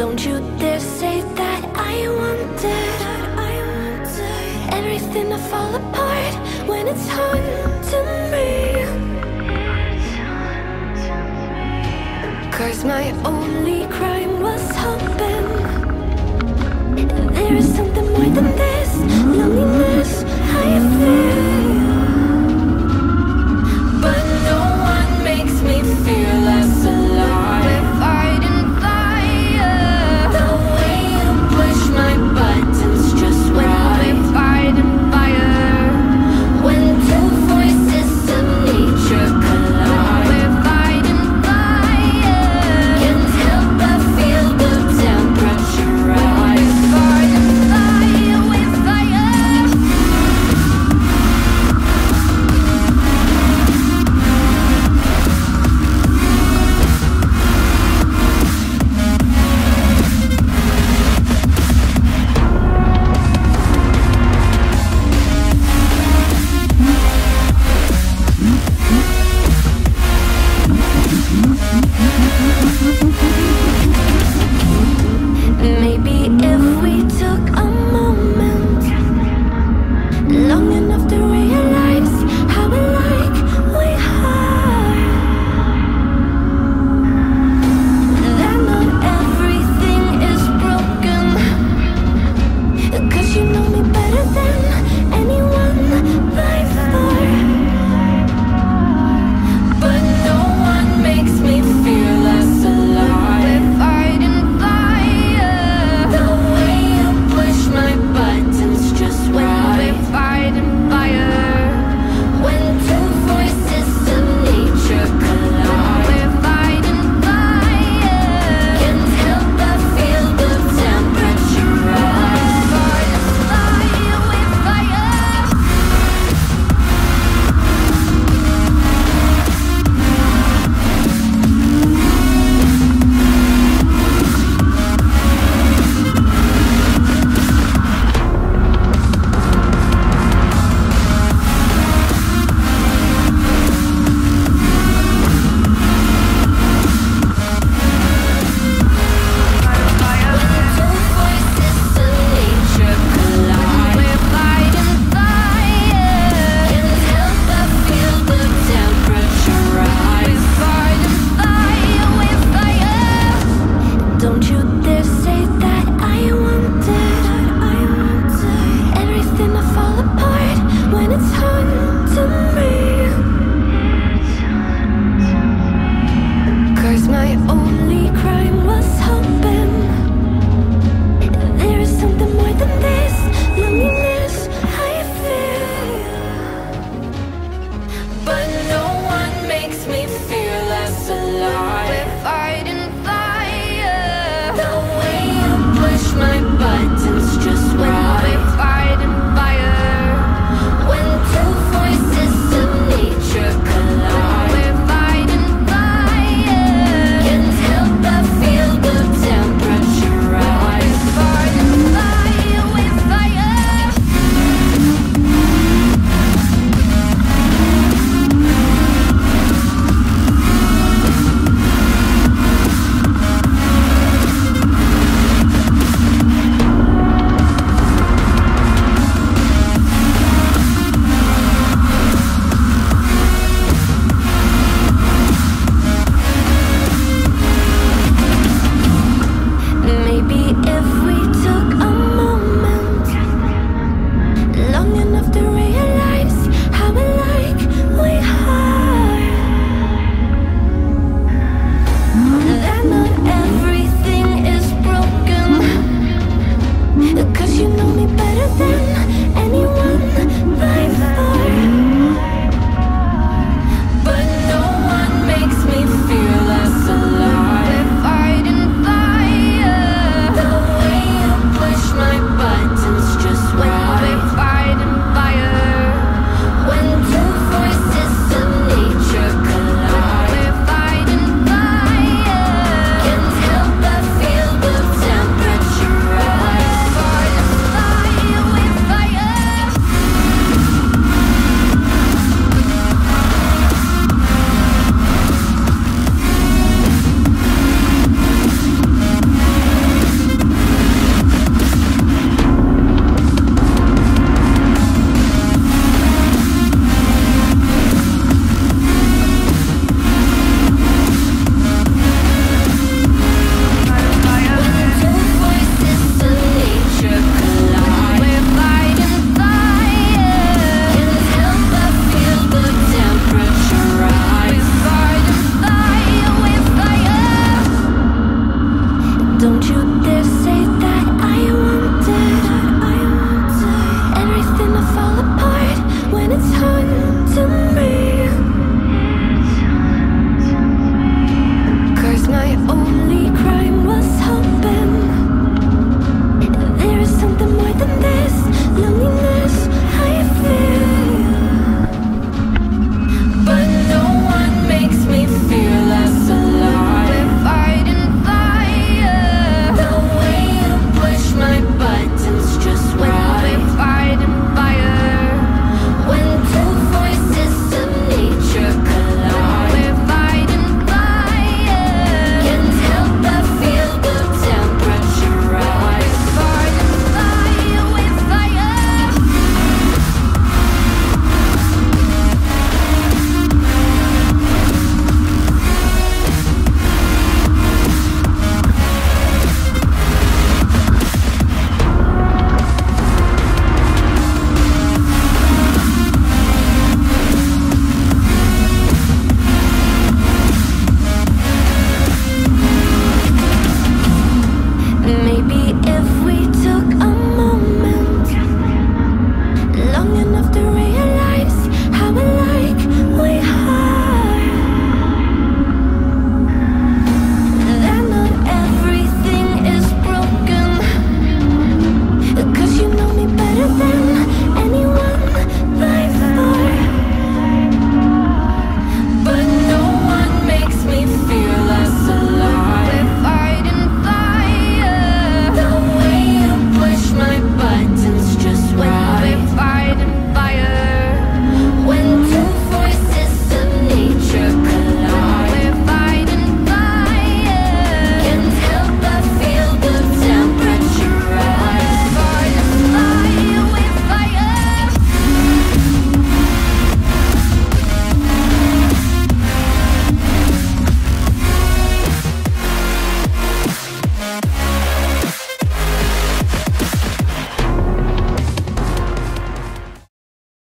Don't you dare say that I wanted, I wanted everything to fall apart when it's hard to me. Cause my only Maybe